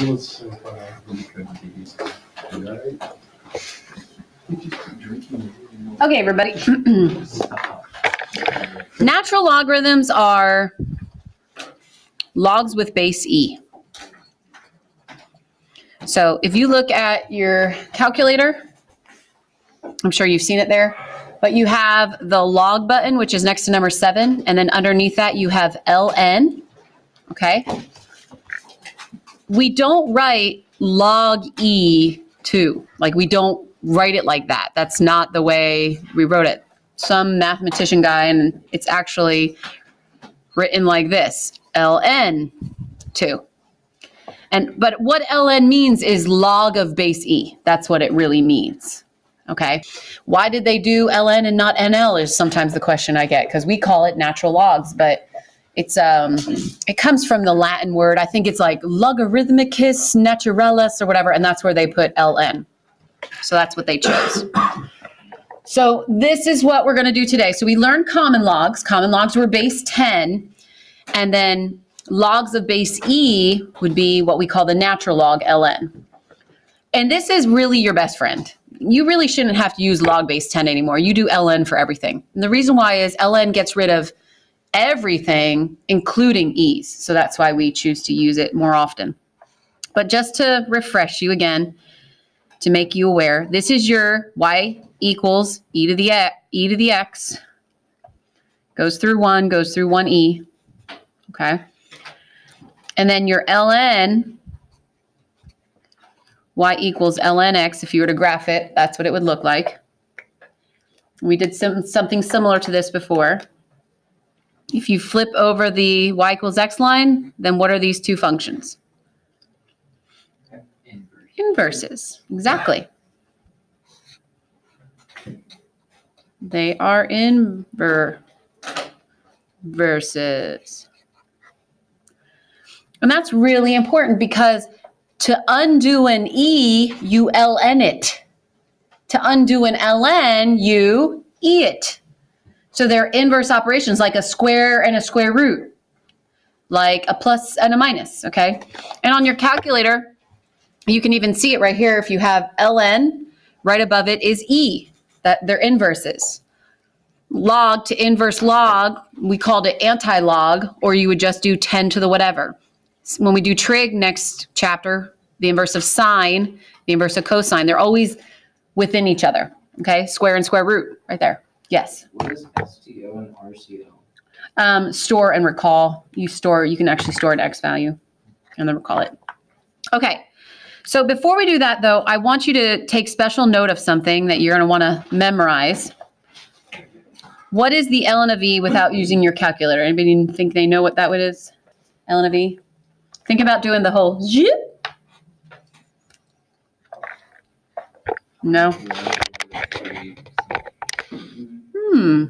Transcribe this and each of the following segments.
Was so really couldn't be. Okay, everybody. Natural logarithms are logs with base e. So if you look at your calculator, I'm sure you've seen it there, but you have the log button, which is next to number seven, and then underneath that you have ln, okay? We don't write log e 2, like we don't write it like that. That's not the way we wrote it. Some mathematician guy, and it's actually written like this, ln 2. And but what ln means is log of base e. That's what it really means. Okay. Why did they do ln and not nl is sometimes the question I get because we call it natural logs, but it's um it comes from the Latin word. I think it's like logarithmicus naturalis or whatever, and that's where they put ln. So that's what they chose. So this is what we're going to do today. So we learned common logs. Common logs were base 10, and then logs of base E would be what we call the natural log, ln. And this is really your best friend. You really shouldn't have to use log base 10 anymore. You do ln for everything. And the reason why is ln gets rid of everything, including ease. So that's why we choose to use it more often. But just to refresh you again, to make you aware, this is your y equals e to the e, to the x. Goes through 1, goes through 1e. Okay. And then your ln, y equals ln x, if you were to graph it, that's what it would look like. We did some, something similar to this before. If you flip over the y equals x line, then what are these two functions? Inverses, exactly. They are inver verses. And that's really important because to undo an E, you ln it. To undo an ln, you e it. So they're inverse operations like a square and a square root, like a plus and a minus, okay? And on your calculator, you can even see it right here. If you have ln, right above it is e, that they're inverses. Log to inverse log, we called it anti-log, or you would just do 10 to the whatever. When we do trig next chapter, the inverse of sine, the inverse of cosine, they're always within each other, okay? Square and square root, right there. Yes. What is STO and RCO? Um, store and recall. You store, you can actually store an X value and then recall it. Okay. So before we do that though, I want you to take special note of something that you're going to want to memorize. What is the ln of e without using your calculator? Anybody think they know what that would is? ln of e? Think about doing the whole zip. No. Hmm.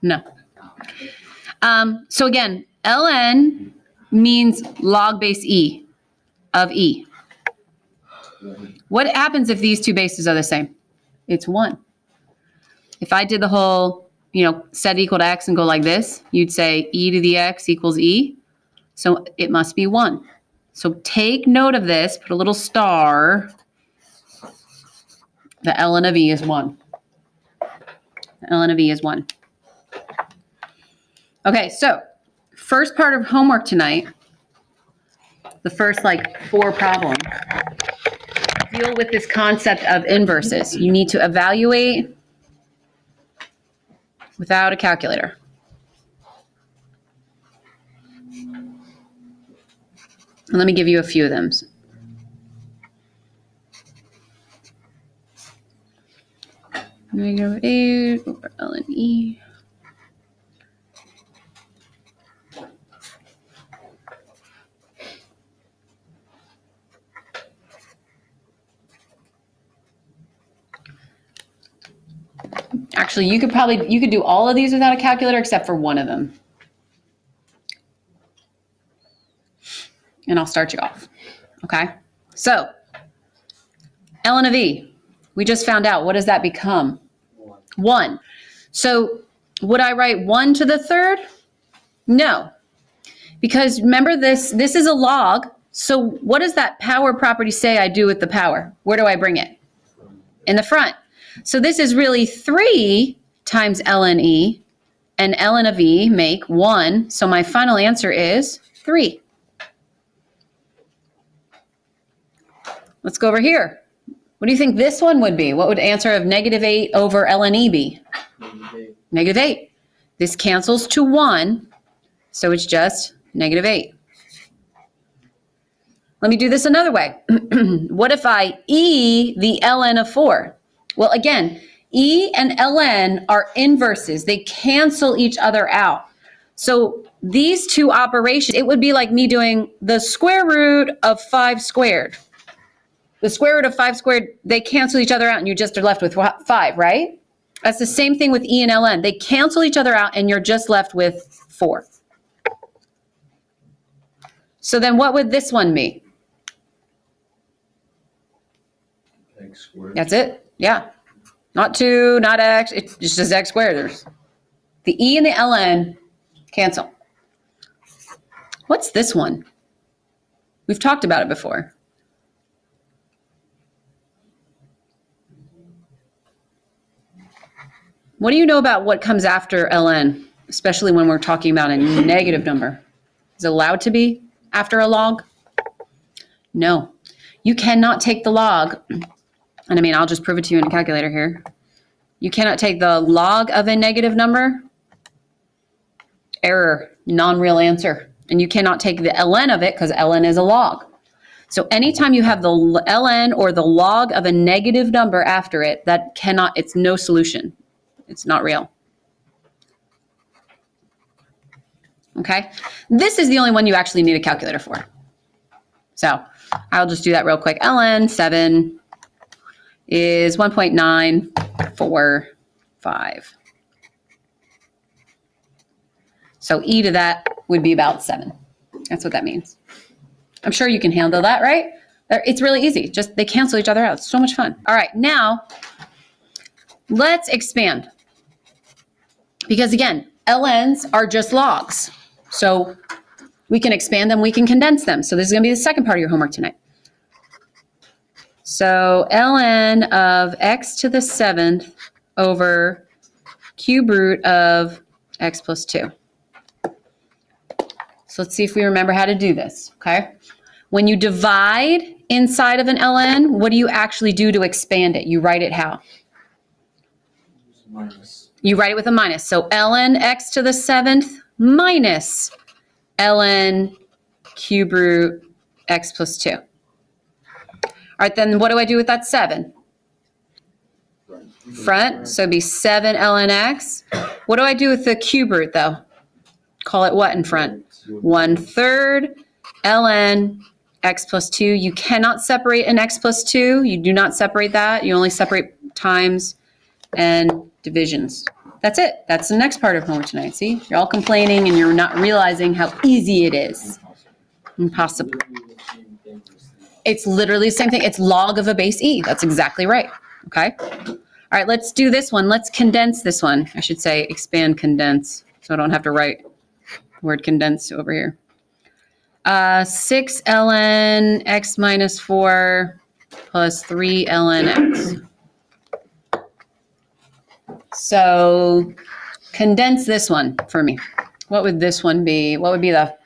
No. Um, so again, ln means log base e of e. What happens if these two bases are the same? It's 1. If I did the whole, you know, set equal to x and go like this, you'd say e to the x equals e. So it must be 1. So take note of this, put a little star. The ln of e is 1. The ln of e is 1. Okay, so first part of homework tonight, the first like four problems, deal with this concept of inverses. You need to evaluate without a calculator. Let me give you a few of them. Negative 8 over ln e. Actually, you could probably, you could do all of these without a calculator except for one of them. And I'll start you off. Okay? So, ln of e, we just found out. What does that become? One. One. So, would I write one to the third? No. Because remember this, this is a log. So what does that power property say I do with the power? Where do I bring it? In the front. So this is really 3 times ln e, and ln of e make 1. So my final answer is 3. Let's go over here. What do you think this one would be? What would answer of negative 8 over ln e be? Negative 8. This cancels to 1, so it's just negative 8. Let me do this another way. what if I e the ln of 4? Well, again, e and ln are inverses. They cancel each other out. So these two operations, it would be like me doing the square root of 5 squared. The square root of 5 squared, they cancel each other out and you just are left with 5, right? That's the same thing with e and ln. They cancel each other out and you're just left with 4. So then what would this one be? X squared. That's it. Yeah. Not 2, not x. It's just x squared. There's the e and the ln cancel. What's this one? We've talked about it before. What do you know about what comes after ln, especially when we're talking about a negative number? Is it allowed to be after a log? No. You cannot take the log, and I mean, I'll just prove it to you in a calculator here. You cannot take the log of a negative number. Error, non-real answer. And you cannot take the ln of it because ln is a log. So anytime you have the ln or the log of a negative number after it, that cannot, it's no solution. It's not real. Okay? This is the only one you actually need a calculator for. So I'll just do that real quick. ln 7 is 1.945. So e to that would be about 7. That's what that means. I'm sure you can handle that, right? It's really easy. Just they cancel each other out. It's so much fun. All right, now let's expand. Because again, LNs are just logs. So we can expand them, we can condense them. So this is going to be the second part of your homework tonight. So ln of x to the seventh over cube root of x plus 2. So let's see if we remember how to do this, okay? When you divide inside of an ln, what do you actually do to expand it? You write it how? Minus. You write it with a minus. So ln x to the seventh minus ln cube root x plus 2. All right, then what do I do with that 7? Front, so it'd be 7 ln x. What do I do with the cube root, though? Call it what in front? 1 third ln x plus 2. You cannot separate an x plus 2. You do not separate that. You only separate times and divisions. That's it. That's the next part of homework tonight. See, you're all complaining and you're not realizing how easy it is. Impossible. It's literally the same thing. It's log of a base e. That's exactly right. Okay. All right, let's do this one. Let's condense this one. I should say expand condense so I don't have to write the word condense over here. Uh, 6 ln x minus 4 plus 3 ln x. So condense this one for me. What would this one be? What would be the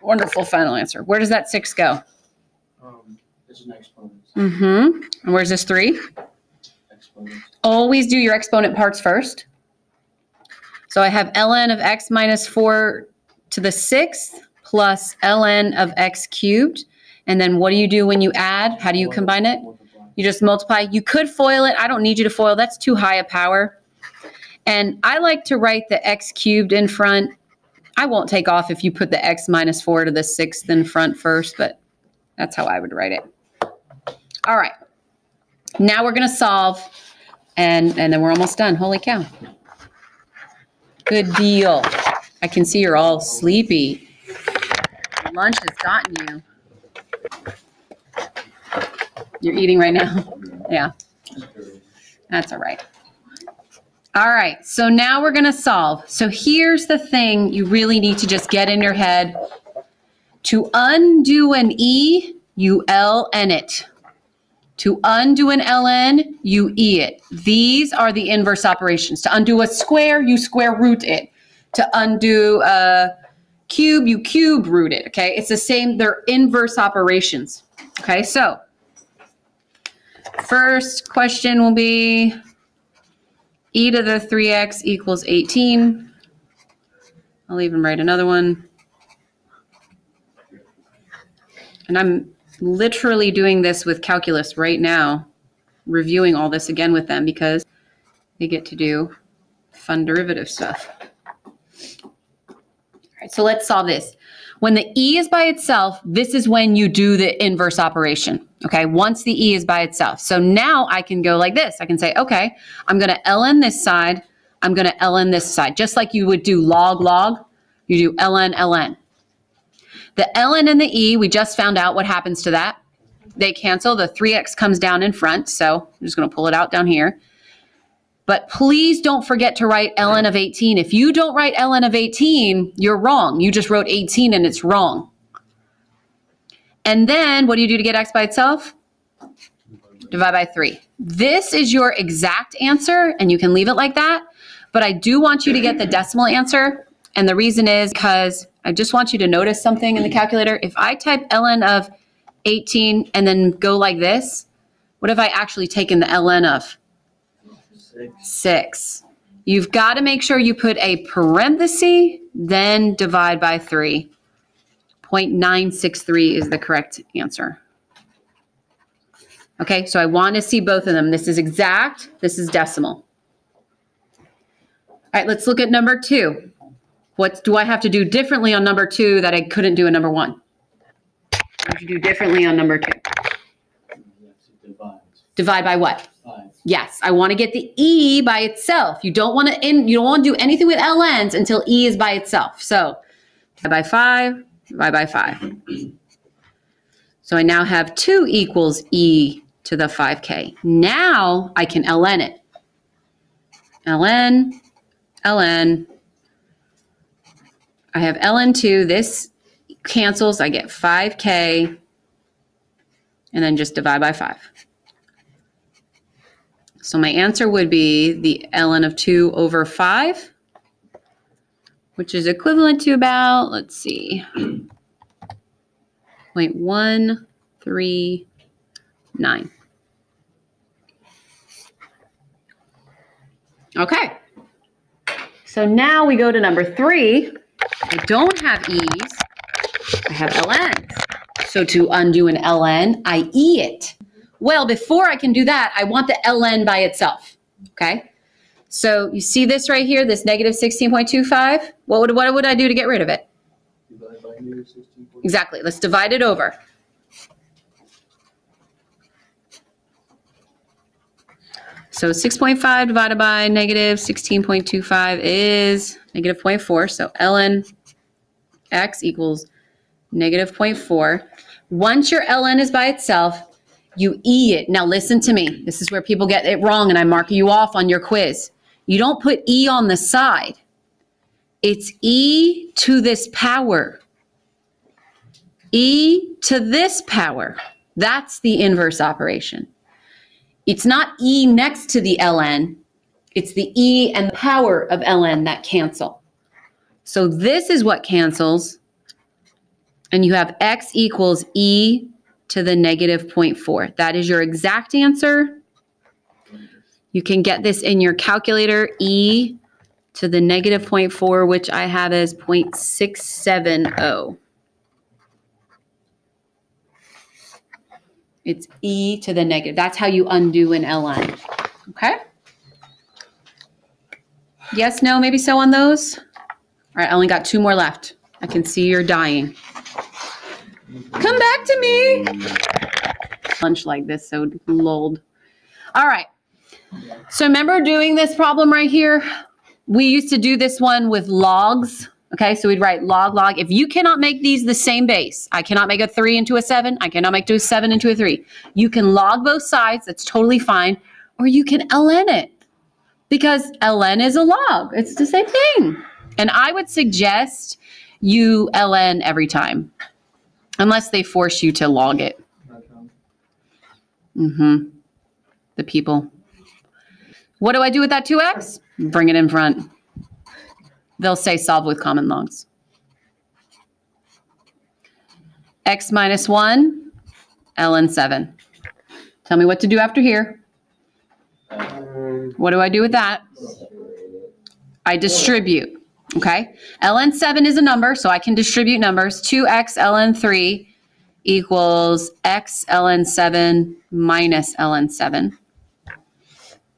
wonderful final answer? Where does that 6 go? Um, there's an exponent. Mm-hmm. And where's this 3? Exponent. Always do your exponent parts first. So I have ln of x minus 4 to the sixth plus ln of x cubed. And then what do you do when you add? How do you combine it? You just multiply. You could foil it. I don't need you to foil. That's too high a power. And I like to write the x cubed in front. I won't take off if you put the x minus 4 to the sixth in front first, but that's how I would write it. All right. Now we're going to solve, and, and then we're almost done. Holy cow. Good deal. I can see you're all sleepy. Lunch has gotten you. You're eating right now? Yeah, that's all right. All right, so now we're going to solve. So here's the thing you really need to just get in your head. To undo an E, you ln it. To undo an ln, you e it. These are the inverse operations. To undo a square, you square root it. To undo a cube, you cube root it. Okay, it's the same. They're inverse operations. Okay, so first question will be e to the 3x equals 18. I'll even write another one. And I'm literally doing this with calculus right now, reviewing all this again with them because they get to do fun derivative stuff. All right, so let's solve this. When the e is by itself, this is when you do the inverse operation. Okay, once the e is by itself. So now I can go like this. I can say, okay, I'm going to ln this side. I'm going to ln this side. Just like you would do log log, you do ln ln. The ln and the e, we just found out what happens to that. They cancel. The 3x comes down in front. So I'm just going to pull it out down here. But please don't forget to write ln of 18. If you don't write ln of 18, you're wrong. You just wrote 18 and it's wrong. And then what do you do to get x by itself? Divide by 3. This is your exact answer, and you can leave it like that. But I do want you to get the decimal answer. And the reason is because I just want you to notice something in the calculator. If I type ln of 18 and then go like this, what have I actually taken the ln of? Six. 6. You've got to make sure you put a parenthesis, then divide by 3. 0.963 is the correct answer. Okay, so I want to see both of them. This is exact, this is decimal. All right, let's look at number two. What do I have to do differently on number two that I couldn't do in number one? What did you do differently on number two? Divide by what? Five. Yes, I want to get the E by itself. You don't want to in you don't want to do anything with LNs until E is by itself. So by five, divide by five. So I now have two equals E to the 5K. Now I can ln it. ln, ln. I have ln2. This cancels. I get 5K. And then just divide by 5. So my answer would be the ln of 2 over 5, which is equivalent to about, let's see, 0.139. Okay. So now we go to number 3. I don't have e's, I have ln's. So to undo an ln, I e it. Well, before I can do that, I want the ln by itself, okay? So you see this right here, this negative 16.25? What would, what would I do to get rid of it? Divide by negative. Exactly, let's divide it over. So 6.5 divided by negative 16.25 is negative 0.4. So ln x equals negative 0.4. Once your ln is by itself, you e it. Now listen to me. This is where people get it wrong and I mark you off on your quiz. You don't put e on the side. It's e to this power. e to this power. That's the inverse operation. It's not e next to the ln. It's the e and the power of ln that cancel. So this is what cancels. And you have x equals e to the negative 0.4. That is your exact answer. You can get this in your calculator, e to the negative 0.4, which I have as 0.670. It's e to the negative. That's how you undo an ln. Okay? Yes, no, maybe so on those? All right, I only got two more left. I can see you're dying. Come back to me. Lunch like this, so lulled. All right. So remember doing this problem right here? We used to do this one with logs. Okay, so we'd write log, log. If you cannot make these the same base, I cannot make a three into a seven. I cannot make a seven into a three. You can log both sides. That's totally fine. Or you can ln it because ln is a log. It's the same thing. And I would suggest you ln every time. Unless they force you to log it. Mm-hmm. The people. What do I do with that 2x? Bring it in front. They'll say solve with common logs. x minus 1, ln 7. Tell me what to do after here. What do I do with that? I distribute, okay? ln 7 is a number, so I can distribute numbers. 2x ln 3 equals x ln 7 minus ln 7.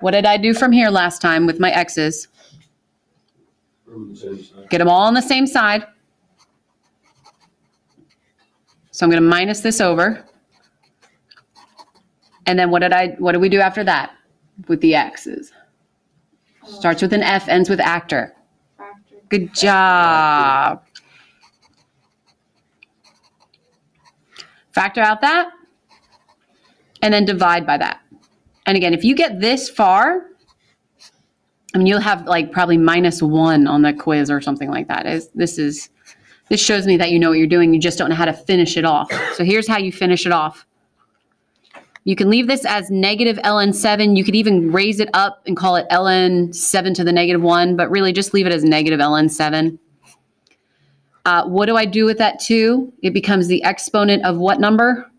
What did I do from here last time with my x's? Get them all on the same side. So I'm going to minus this over. And then what did I, what do we do after that with the x's? Starts with an F, ends with actor. Good job. Factor out that and then divide by that. And again, if you get this far, I mean, you'll have like probably minus one on the quiz or something like that. Is This is, this shows me that you know what you're doing. You just don't know how to finish it off. So here's how you finish it off. You can leave this as negative ln 7. You could even raise it up and call it ln 7 to the negative 1, but really just leave it as negative ln 7. Uh, what do I do with that 2? It becomes the exponent of what number?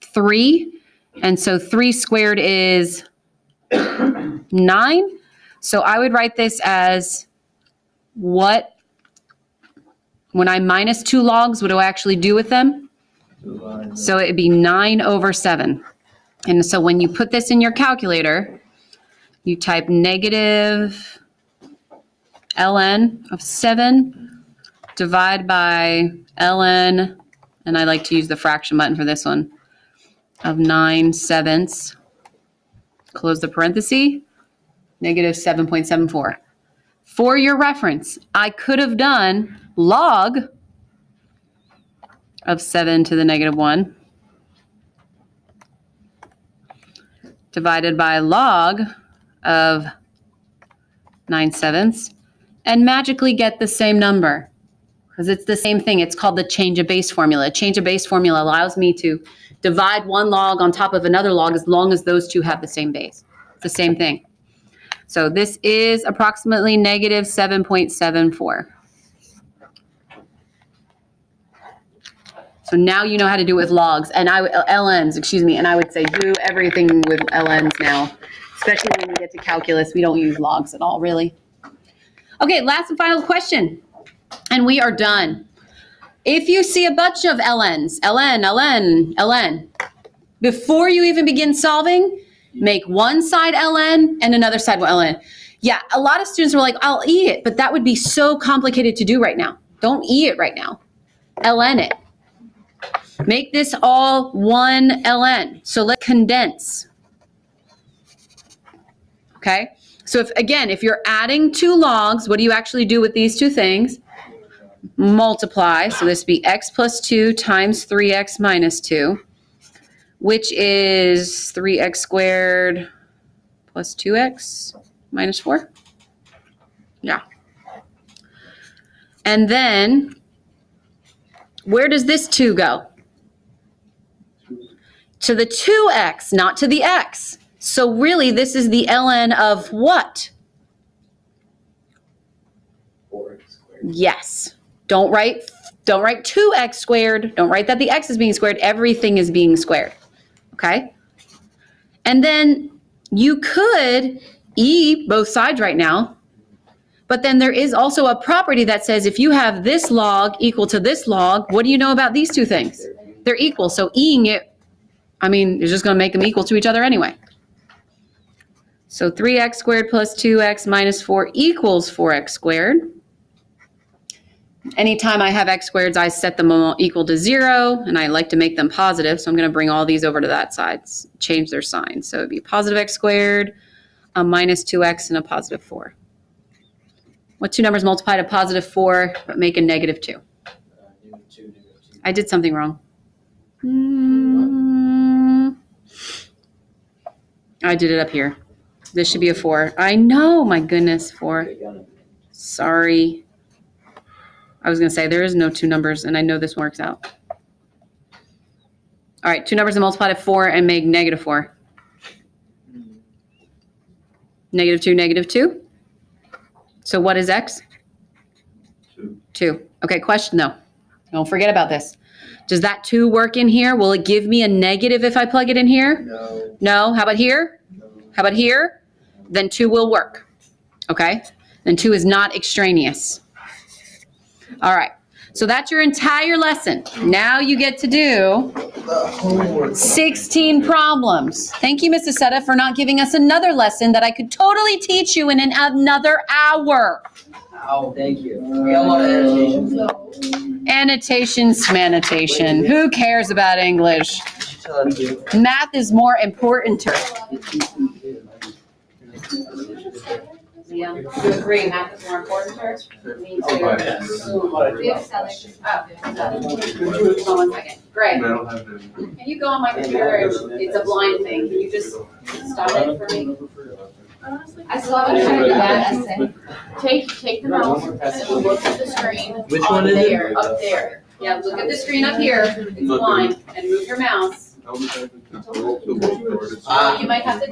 3. And so 3 squared is 9. So I would write this as what? When I minus 2 logs, what do I actually do with them? So it'd be 9 over 7. And so when you put this in your calculator, you type negative ln of 7, divide by ln, and I like to use the fraction button for this one, of 9 sevenths. Close the parenthesis, negative 7.74. For your reference, I could have done log of 7 to the negative 1 divided by log of 9 sevenths and magically get the same number because it's the same thing. It's called the change of base formula. Change of base formula allows me to divide one log on top of another log as long as those two have the same base. It's the same thing. So this is approximately negative 7.74. So now you know how to do it with logs and I, LNs, excuse me, and I would say do everything with LNs now, especially when we get to calculus. We don't use logs at all, really. Okay, last and final question, and we are done. If you see a bunch of LNs, LN, LN, LN, before you even begin solving, make one side LN and another side LN. Yeah, a lot of students were like, I'll E it, but that would be so complicated to do right now. Don't E it right now. LN it. Make this all one ln. So let's condense. Okay? So if again, if you're adding two logs, what do you actually do with these two things? Multiply. So this would be x plus 2 times 3x minus 2, which is 3x squared plus 2x minus 4. Yeah. And then where does this 2 go? To the 2x, not to the x. So really, this is the ln of what? Four x squared. Yes. Don't write, don't write 2x squared. Don't write that the x is being squared. Everything is being squared. Okay? And then you could e both sides right now. But then there is also a property that says if you have this log equal to this log, what do you know about these two things? They're equal. So eing it, I mean, you're just going to make them equal to each other anyway. So 3x squared plus 2x minus 4 equals 4x squared. Anytime I have x squareds, I set them all equal to 0, and I like to make them positive, so I'm going to bring all these over to that side, change their sign. So it'd be positive x squared, a minus 2x, and a positive 4. What two numbers multiply to positive 4 but make a negative 2? Uh, negative two, negative two. I did something wrong. Hmm. I did it up here. This should be a 4. I know, my goodness, 4. Okay, got it. Sorry. I was going to say there is no two numbers, and I know this works out. All right, two numbers that multiply to four and make negative four. Negative two, negative two. So what is x? Two. Two. Okay, question though. Don't forget about this. Does that two work in here? Will it give me a negative if I plug it in here? No, No? How about here? no. How about here? Then two will work. Okay? Then two is not extraneous. All right. So that's your entire lesson. Now you get to do 16 problems. Thank you, Mrs. Aceta, for not giving us another lesson that I could totally teach you in an, another hour. Ow, thank you. We got a lot of annotations. Annotation, smanitation. Who cares about English? Tell us you. Math is more important. Yeah, you agree, math is more important to her? Me Oh, too. right. We have Sally. Oh, hold on one second. Greg, I don't have them. can you go on my computer? It's a blind thing. Can you just stop it for me? I still haven't tried to do that essay. Take, take the mouse and look at the screen. Which up one is it? there, Up there. Yeah, look at the screen up here. It's blind and move your mouse. I was having to- You might have to